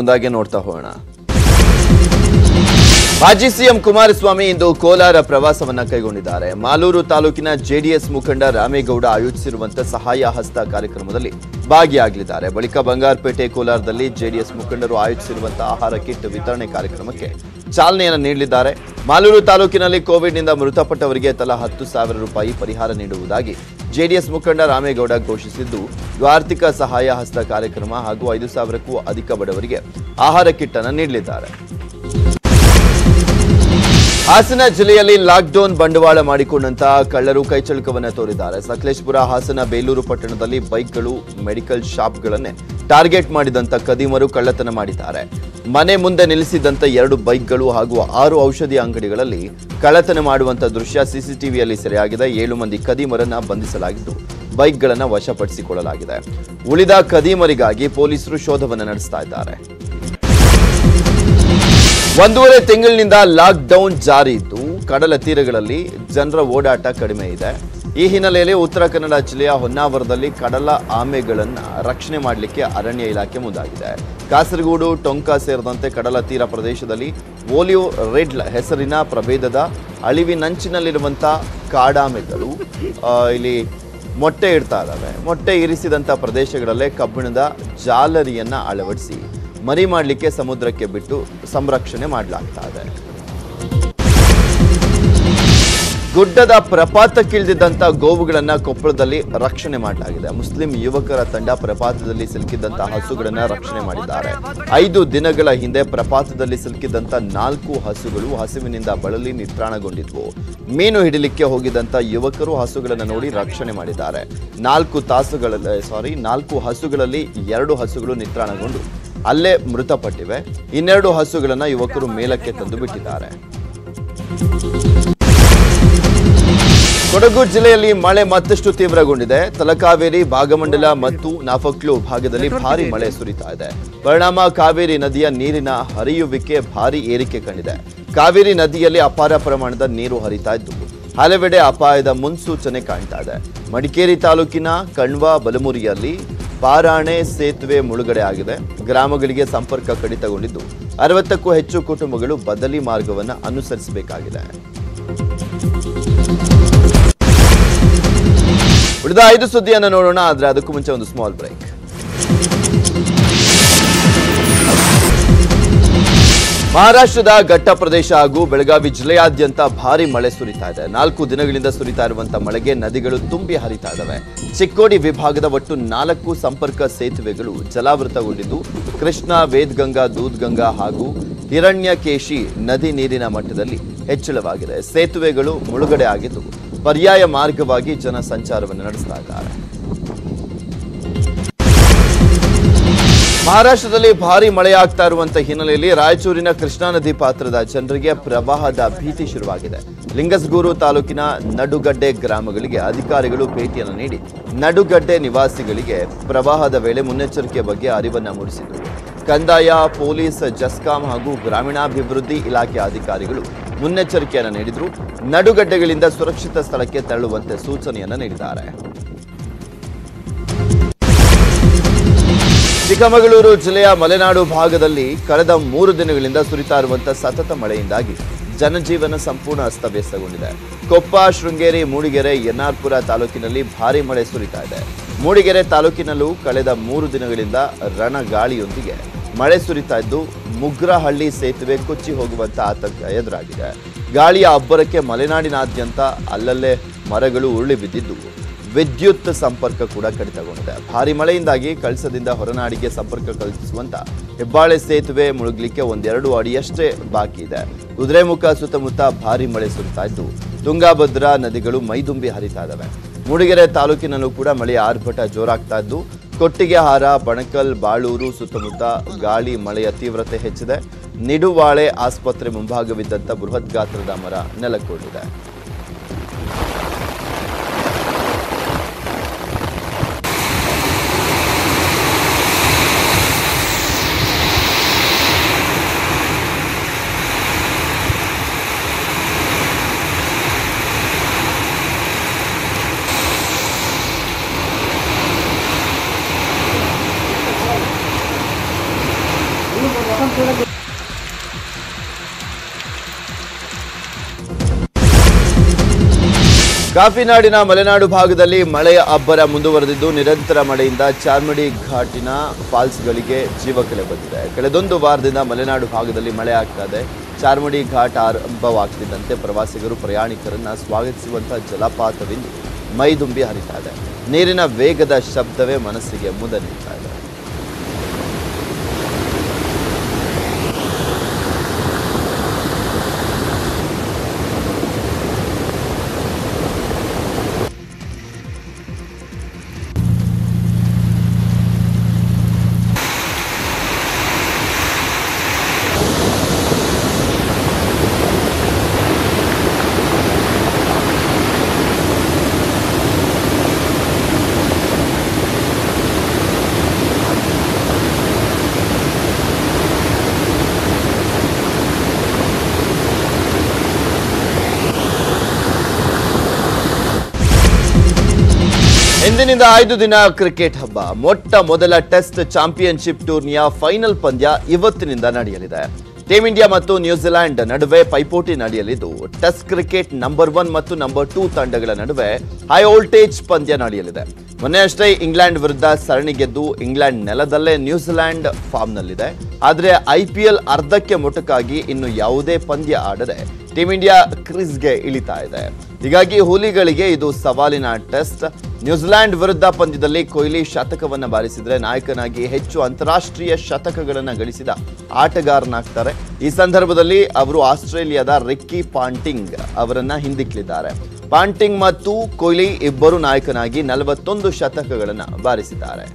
ಒಂದಾಗೆ ನೋಡ್ತಾ ಹೋಗೋಣ. ಮಾಜಿ ಸಿಎಂ ಕುಮಾರಸ್ವಾಮಿ ಇಂದು ಕೋಲಾರ ಪ್ರವಾಸವನ್ನ ಕೈಗೊಂಡಿದ್ದಾರೆ. ಮಾಲೂರು ತಾಲೂಕಿನ ಜೆಡಿಎಸ್ ಮುಖಂಡ ರಾಮೇಗೌಡ ಆಯೋಜಿಸಿರುವಂತಹ ಸಹಾಯ ಹಸ್ತ ಕಾರ್ಯಕ್ರಮದಲ್ಲಿ ಭಾಗಿಯಾಗಲಿದ್ದಾರೆ. ಬಳಿಕ ಬಂಗಾರಪೇಟೆ ಕೋಲಾರದಲ್ಲಿ ಜೆಡಿಎಸ್ ಮುಖಂಡರು ಆಯೋಜಿಸಿರುವಂತಹ ಆಹಾರ ಕಿಟ್ ವಿತರಣೆ ಕಾರ್ಯಕ್ರಮಕ್ಕೆ ಚಾಲನೆಯನ್ನು ನೀಡಲಿದ್ದಾರೆ. ಮಾಲೂರು ತಾಲೂಕಿನಲ್ಲಿ ಕೋವಿಡ್ನಿಂದ ಮೃತಪಟ್ಟವರಿಗೆ ತಲಾ ಹತ್ತು ಸಾವಿರ ರೂಪಾಯಿ ಪರಿಹಾರ ನೀಡುವುದಾಗಿ ಜೆಡಿಎಸ್ ಮುಖಂಡ ರಾಮೇಗೌಡ ಘೋಷಿಸಿದ್ದು ಆರ್ಥಿಕ ಸಹಾಯ ಹಸ್ತ ಕಾರ್ಯಕ್ರಮ ಹಾಗೂ ಐದು ಸಾವಿರಕ್ಕೂ ಅಧಿಕ ಬಡವರಿಗೆ ಆಹಾರ ಕಿಟ್ಟನ್ನು ನೀಡಲಿದ್ದಾರೆ. ಹಾಸನ ಜಿಲ್ಲೆಯಲ್ಲಿ ಲಾಕ್ಡೌನ್ ಬಂಡವಾಳ ಮಾಡಿಕೊಂಡಂತಹ ಕಳ್ಳರು ಕೈಚಳಕವನ್ನು ತೋರಿದ್ದಾರೆ. ಸಕಲೇಶ್ಪುರ, ಹಾಸನ, ಬೇಲೂರು ಪಟ್ಟಣದಲ್ಲಿ ಬೈಕ್ಗಳು, ಮೆಡಿಕಲ್ ಶಾಪ್ಗಳನ್ನೇ ಟಾರ್ಗೆಟ್ ಮಾಡಿದಂತ ಕದಿಮರು ಕಳ್ಳತನ ಮಾಡಿದ್ದಾರೆ. ಮನೆ ಮುಂದೆ ನಿಲ್ಲಿಸಿದಂತ ಎರಡು ಬೈಕ್ಗಳು ಹಾಗೂ ಆರು ಔಷಧಿ ಅಂಗಡಿಗಳಲ್ಲಿ ಕಳ್ಳತನ ಮಾಡುವಂತ ದೃಶ್ಯ ಸಿಸಿಟಿವಿಯಲ್ಲಿ ಸೆರೆಯಾಗಿದೆ. ಏಳು ಮಂದಿ ಕದಿಮರನ್ನ ಬಂಧಿಸಲಾಗಿದ್ದು, ಬೈಕ್ಗಳನ್ನ ವಶಪಡಿಸಿಕೊಳ್ಳಲಾಗಿದೆ. ಉಳಿದ ಕದಿಮರಿಗಾಗಿ ಪೊಲೀಸರು ಶೋಧವನ್ನು ನಡೆಸ್ತಾ ಇದ್ದಾರೆ. ಒಂದೂವರೆ ತಿಂಗಳಿನಿಂದ ಲಾಕ್ಡೌನ್ ಜಾರಿ ಇದ್ದು, ಕಡಲ ತೀರಗಳಲ್ಲಿ ಜನರ ಓಡಾಟ ಕಡಿಮೆ ಇದೆ. ಈ ಹಿನ್ನೆಲೆಯಲ್ಲಿ ಉತ್ತರ ಕನ್ನಡ ಜಿಲ್ಲೆಯ ಹೊನ್ನಾವರದಲ್ಲಿ ಕಡಲ ಆಮೆಗಳನ್ನು ರಕ್ಷಣೆ ಮಾಡಲಿಕ್ಕೆ ಅರಣ್ಯ ಇಲಾಖೆ ಮುಂದಾಗಿದೆ. ಕಾಸರಗೋಡು, ಟೊಂಕ ಸೇರಿದಂತೆ ಕಡಲ ತೀರ ಪ್ರದೇಶದಲ್ಲಿ ಓಲಿಯೋ ರೆಡ್ ಹೆಸರಿನ ಪ್ರಭೇದದ ಅಳಿವಿನಂಚಿನಲ್ಲಿರುವಂಥ ಕಾಡಾಮೆಗಳು ಇಲ್ಲಿ ಮೊಟ್ಟೆ ಇಡ್ತಾ ಇದ್ದಾವೆ. ಮೊಟ್ಟೆ ಇರಿಸಿದಂಥ ಪ್ರದೇಶಗಳಲ್ಲೇ ಕಬ್ಬಿಣದ ಜಾಲರಿಯನ್ನು ಅಳವಡಿಸಿ ಮರಿ ಮಾಡಲಿಕ್ಕೆ ಸಮುದ್ರಕ್ಕೆ ಬಿಟ್ಟು ಸಂರಕ್ಷಣೆ ಮಾಡಲಾಗ್ತಾ ಇದೆ. ಗುಡ್ಡದ ಪ್ರಪಾತಕ್ಕಿಳಿದಿದ್ದಂಥ ಗೋವುಗಳನ್ನು ಕೊಪ್ಪಳದಲ್ಲಿ ರಕ್ಷಣೆ ಮಾಡಲಾಗಿದೆ. ಮುಸ್ಲಿಂ ಯುವಕರ ತಂಡ ಪ್ರಪಾತದಲ್ಲಿ ಸಿಲುಕಿದ್ದಂಥ ಹಸುಗಳನ್ನು ರಕ್ಷಣೆ ಮಾಡಿದ್ದಾರೆ. ಐದು ದಿನಗಳ ಹಿಂದೆ ಪ್ರಪಾತದಲ್ಲಿ ಸಿಲುಕಿದ್ದಂಥ ನಾಲ್ಕು ಹಸುಗಳು ಹಸುವಿನಿಂದ ಬಳಲಿ ನಿತ್ರಾಣಗೊಂಡಿದ್ವು. ಮೀನು ಹಿಡಿಲಿಕ್ಕೆ ಹೋಗಿದ್ದಂಥ ಯುವಕರು ಹಸುಗಳನ್ನು ನೋಡಿ ರಕ್ಷಣೆ ಮಾಡಿದ್ದಾರೆ. ನಾಲ್ಕು ತಾಸುಗಳಲ್ಲಿ ಸಾರಿ ನಾಲ್ಕು ಹಸುಗಳಲ್ಲಿ ಎರಡು ಹಸುಗಳು ನಿತ್ರಾಣಗೊಂಡು ಅಲ್ಲೇ ಮೃತಪಟ್ಟಿವೆ. ಇನ್ನೆರಡು ಹಸುಗಳನ್ನು ಯುವಕರು ಮೇಲಕ್ಕೆ ತಂದು ಬಿಟ್ಟಿದ್ದಾರೆ. ಕೊಡಗು ಜಿಲ್ಲೆಯಲ್ಲಿ ಮಳೆ ಮತ್ತಷ್ಟು ತೀವ್ರಗೊಂಡಿದೆ. ತಲಕಾವೇರಿ ಭಾಗಮಂಡಲ ಮತ್ತು ನಾಫಕ್ಲು ಭಾಗದಲ್ಲಿ ಭಾರಿ ಮಳೆ ಸುರಿತಾ ಇದೆ. ಪರಿಣಾಮ ಕಾವೇರಿ ನದಿಯ ನೀರಿನ ಹರಿಯುವಿಕೆ ಭಾರಿ ಏರಿಕೆ ಕಂಡಿದೆ. ಕಾವೇರಿ ನದಿಯಲ್ಲಿ ಅಪಾರ ಪ್ರಮಾಣದ ನೀರು ಹರಿತಾ ಇದ್ದು, ಹಲವೆಡೆ ಅಪಾಯದ ಮುನ್ಸೂಚನೆ ಕಾಣ್ತಾ ಇದೆ. ಮಡಿಕೇರಿ ತಾಲೂಕಿನ ಕಣ್ವ, ಬಲಮುರಿಯಲ್ಲಿ ಪಾರಾಣೆ ಸೇತುವೆ ಮುಳುಗಡೆ ಆಗಿದೆ. ಗ್ರಾಮಗಳಿಗೆ ಸಂಪರ್ಕ ಕಡಿತಗೊಂಡಿದ್ದು ಅರವತ್ತಕ್ಕೂ ಹೆಚ್ಚು ಕುಟುಂಬಗಳು ಬದಲಿ ಮಾರ್ಗವನ್ನು ಅನುಸರಿಸಬೇಕಾಗಿದೆ. ಉಳಿದ ಐದು ಸುದ್ದಿಯನ್ನು ನೋಡೋಣ, ಆದರೆ ಅದಕ್ಕೂ ಮುಂಚೆ ಒಂದು ಸ್ಮಾಲ್ ಬ್ರೇಕ್ ಮಹಾರಾಷ್ಟ್ರದ ಘಟ್ಟ ಪ್ರದೇಶ ಹಾಗೂ ಬೆಳಗಾವಿ ಜಿಲ್ಲೆಯಾದ್ಯಂತ ಭಾರಿ ಮಳೆ ಸುರಿತಾ ಇದೆ. ನಾಲ್ಕು ದಿನಗಳಿಂದ ಸುರಿತಾ ಇರುವಂತಹ ಮಳೆಗೆ ನದಿಗಳು ತುಂಬಿ ಹರಿತಾ ಇದ್ದಾವೆ ಚಿಕ್ಕೋಡಿ ವಿಭಾಗದ ಒಟ್ಟು ನಾಲ್ಕು ಸಂಪರ್ಕ ಸೇತುವೆಗಳು ಜಲಾವೃತಗೊಂಡಿದ್ದು, ಕೃಷ್ಣ, ವೇದ್ಗಂಗಾ, ದೂದ್ಗಂಗಾ ಹಾಗೂ ಹಿರಣ್ಯಕೇಶಿ ನದಿ ನೀರಿನ ಮಟ್ಟದಲ್ಲಿ ಹೆಚ್ಚಳವಾಗಿದೆ. ಸೇತುವೆಗಳು ಮುಳುಗಡೆ ಆಗಿದ್ದು, ಪರ್ಯಾಯ ಮಾರ್ಗವಾಗಿ ಜನ ಸಂಚಾರವನ್ನು ನಡೆಸ್ತಾ ಮಹಾರಾಷ್ಟ್ರದಲ್ಲಿ ಭಾರಿ ಮಳೆಯಾಗ್ತಾ ಇರುವಂತಹ ಹಿನ್ನೆಲೆಯಲ್ಲಿ ರಾಯಚೂರಿನ ಕೃಷ್ಣಾ ನದಿ ಪಾತ್ರದ ಜನರಿಗೆ ಪ್ರವಾಹದ ಭೀತಿ ಶುರುವಾಗಿದೆ. ಲಿಂಗಸ್ಗೂರು ತಾಲೂಕಿನ ನಡುಗಡ್ಡೆ ಗ್ರಾಮಗಳಿಗೆ ಅಧಿಕಾರಿಗಳು ಭೇಟಿಯನ್ನು ನೀಡಿ, ನಡುಗಡ್ಡೆ ನಿವಾಸಿಗಳಿಗೆ ಪ್ರವಾಹದ ವೇಳೆ ಮುನ್ನೆಚ್ಚರಿಕೆ ಬಗ್ಗೆ ಅರಿವನ್ನು ಮೂಡಿಸಿದರು. ಕಂದಾಯ, ಪೊಲೀಸ್, ಜಸ್ಕಾಂ ಹಾಗೂ ಗ್ರಾಮೀಣಾಭಿವೃದ್ಧಿ ಇಲಾಖೆ ಅಧಿಕಾರಿಗಳು ಮುನ್ನೆಚ್ಚರಿಕೆಯನ್ನು ನೀಡಿದರು. ನಡುಗಡ್ಡೆಗಳಿಂದ ಸುರಕ್ಷಿತ ಸ್ಥಳಕ್ಕೆ ತೆರಳುವಂತೆ ಸೂಚನೆಯನ್ನು ನೀಡಿದ್ದಾರೆ. ಚಿಕ್ಕಮಗಳೂರು ಜಿಲ್ಲೆಯ ಮಲೆನಾಡು ಭಾಗದಲ್ಲಿ ಕಳೆದ ಮೂರು ದಿನಗಳಿಂದ ಸುರಿತಾ ಇರುವಂತಹ ಸತತ ಮಳೆಯಿಂದಾಗಿ ಜನಜೀವನ ಸಂಪೂರ್ಣ ಅಸ್ತವ್ಯಸ್ತಗೊಂಡಿದೆ. ಕೊಪ್ಪ, ಶೃಂಗೇರಿ, ಮೂಡಿಗೆರೆ ಎನ್ಆರ್ಪುರ ತಾಲೂಕಿನಲ್ಲಿ ಭಾರಿ ಮಳೆ ಸುರಿತಾ ಇದೆ. ಮೂಡಿಗೆರೆ ತಾಲೂಕಿನಲ್ಲೂ ಕಳೆದ ಮೂರು ದಿನಗಳಿಂದ ರಣಗಾಳಿಯೊಂದಿಗೆ ಮಳೆ ಸುರಿತಾ ಇದ್ದು, ಮುಗ್ರಹಳ್ಳಿ ಸೇತುವೆ ಕೊಚ್ಚಿ ಹೋಗುವಂತ ಆತಂಕ ಎದುರಾಗಿದೆ. ಗಾಳಿಯ ಅಬ್ಬರಕ್ಕೆ ಮಲೆನಾಡಿನಾದ್ಯಂತ ಅಲ್ಲಲ್ಲೇ ಮರಗಳು ಉರುಳಿ ಬಿದ್ದಿದ್ದು ವಿದ್ಯುತ್ ಸಂಪರ್ಕ ಕೂಡ ಕಡಿತಗೊಂಡಿದೆ. ಭಾರಿ ಮಳೆಯಿಂದಾಗಿ ಕಳಸದಿಂದ ಹೊರನಾಡಿಗೆ ಸಂಪರ್ಕ ಕಲ್ಪಿಸುವಂತ ಹೆಬ್ಬಾಳೆ ಸೇತುವೆ ಮುಳುಗಲಿಕ್ಕೆ ಒಂದೆರಡು ಅಡಿಯಷ್ಟೇ ಬಾಕಿ ಇದೆ. ಕುದುರೆಮುಖ ಸುತ್ತಮುತ್ತ ಭಾರಿ ಮಳೆ ಸುರಿತಾ ಇದ್ದು, ತುಂಗಾಭದ್ರಾ ನದಿಗಳು ಮೈದುಂಬಿ ಹರಿತಾ ಇದ್ದಾವೆ. ಮೂಡಿಗೆರೆ ತಾಲೂಕಿನಲ್ಲೂ ಕೂಡ ಮಳೆಯ ಆರ್ಭಟ ಜೋರಾಗ್ತಾ ಇದ್ದು ಕೊಟ್ಟಿಗೆಹಾರ ಬಣಕಲ್, ಬಾಳೂರು ಸುತ್ತಮುತ್ತ ಗಾಳಿ, ಮಳೆಯ ತೀವ್ರತೆ ಹೆಚ್ಚಿದೆ. ನಿಡುವಾಳೆ ಆಸ್ಪತ್ರೆ ಮುಂಭಾಗವಿದ್ದಂಥ ಬೃಹತ್ ಗಾತ್ರದ ಮರ ನೆಲಕ್ಕೊಂಡಿದೆ. ಕಾಫಿನಾಡಿನ ಮಲೆನಾಡು ಭಾಗದಲ್ಲಿ ಮಳೆಯ ಅಬ್ಬರ ಮುಂದುವರೆದಿದ್ದು, ನಿರಂತರ ಮಳೆಯಿಂದ ಚಾರ್ಮಡಿ ಘಾಟಿನ ಫಾಲ್ಸ್ಗಳಿಗೆ ಜೀವಕಲೆ ಬಂದಿದೆ. ಕಳೆದೊಂದು ವಾರದಿಂದ ಮಲೆನಾಡು ಭಾಗದಲ್ಲಿ ಮಳೆ ಆಗ್ತಾ ಇದೆ. ಚಾರ್ಮಡಿ ಘಾಟ್ ಆರಂಭವಾಗ್ತಿದ್ದಂತೆ ಪ್ರವಾಸಿಗರು, ಪ್ರಯಾಣಿಕರನ್ನ ಸ್ವಾಗತಿಸುವಂತಹ ಜಲಪಾತವಿಂದು ಮೈದುಂಬಿ ಹರಿತಾ ಇದೆ. ನೀರಿನ ವೇಗದ ಶಬ್ದವೇ ಮನಸ್ಸಿಗೆ ಮುದ ನೀಡ್ತಾ ಇದೆ. ಇಂದಿನಿಂದ ಐದು ದಿನ ಕ್ರಿಕೆಟ್ ಹಬ್ಬ. ಮೊಟ್ಟ ಮೊದಲ ಟೆಸ್ಟ್ ಚಾಂಪಿಯನ್ಶಿಪ್ ಟೂರ್ನಿಯ ಫೈನಲ್ ಪಂದ್ಯ ಇವತ್ತಿನಿಂದ ನಡೆಯಲಿದೆ. ಟೀಮ್ ಇಂಡಿಯಾ ಮತ್ತು ನ್ಯೂಜಿಲೆಂಡ್ ನಡುವೆ ಪೈಪೋಟಿ ನಡೆಯಲಿದ್ದು, ಟೆಸ್ಟ್ ಕ್ರಿಕೆಟ್ ನಂಬರ್ ಒನ್ ಮತ್ತು ನಂಬರ್ ಟೂ ತಂಡಗಳ ನಡುವೆ ಹೈ ವೋಲ್ಟೇಜ್ ಪಂದ್ಯ ನಡೆಯಲಿದೆ. ಮೊನ್ನೆ ಅಷ್ಟೇ ಇಂಗ್ಲೆಂಡ್ ವಿರುದ್ಧ ಸರಣಿ ಗೆದ್ದು ಇಂಗ್ಲೆಂಡ್ ನೆಲದಲ್ಲೇ ನ್ಯೂಜಿಲೆಂಡ್ ಫಾರ್ಮ್ನಲ್ಲಿದೆ. ಆದರೆ ಐಪಿಎಲ್ ಅರ್ಧಕ್ಕೆ ಮೊಟಕಾಗಿ ಇನ್ನು ಯಾವುದೇ ಪಂದ್ಯ ಆಡದೆ ಟೀಮ್ ಇಂಡಿಯಾ ಕ್ರೀಸ್ಗೆ ಇಳಿತಾ ಇದೆ. ಹೀಗಾಗಿ ಹುಲಿಗಳಿಗೆ ಇದು ಸವಾಲಿನ ಟೆಸ್ಟ್. ನ್ಯೂಜಿಲೆಂಡ್ ವಿರುದ್ಧ ಪಂದ್ಯದಲ್ಲಿ ಕೊಹ್ಲಿ ಶತಕವನ್ನು ಬಾರಿಸಿದರೆ ನಾಯಕನಾಗಿ ಹೆಚ್ಚು ಅಂತಾರಾಷ್ಟ್ರೀಯ ಶತಕಗಳನ್ನು ಗಳಿಸಿದ ಆಟಗಾರನಾಗ್ತಾರೆ. ಈ ಸಂದರ್ಭದಲ್ಲಿ ಅವರು ಆಸ್ಟ್ರೇಲಿಯಾದ ರಿಕ್ಕಿ ಪಾಂಟಿಂಗ್ ಅವರನ್ನ ಹಿಂದಿಕ್ಕಿದ್ದಾರೆ. ಪಾಂಟಿಂಗ್ ಮತ್ತು ಕೊಹ್ಲಿ ಇಬ್ಬರು ನಾಯಕನಾಗಿ ನಲವತ್ತೊಂದು ಶತಕಗಳನ್ನು ಬಾರಿಸಿದ್ದಾರೆ.